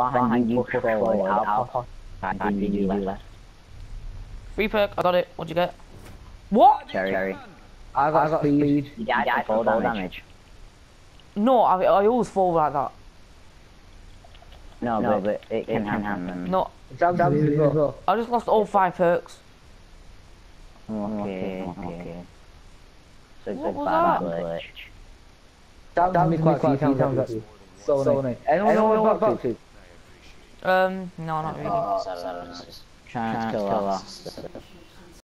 behind you push forward, I'll behind you, you left. Free perk, I got it. What'd you get? What? Cherry. Cherry. I got, I got speed. You died for fall damage. damage. No, I, I always fall like that. No, no but, but it, can, can happen. No. I just lost all five perks. Okay, okay. So it's What a was bad that? glitch. Jab, jab me quite a few times. So, so nice. Anyone know what box is? Um, no, not really. Trying to kill us.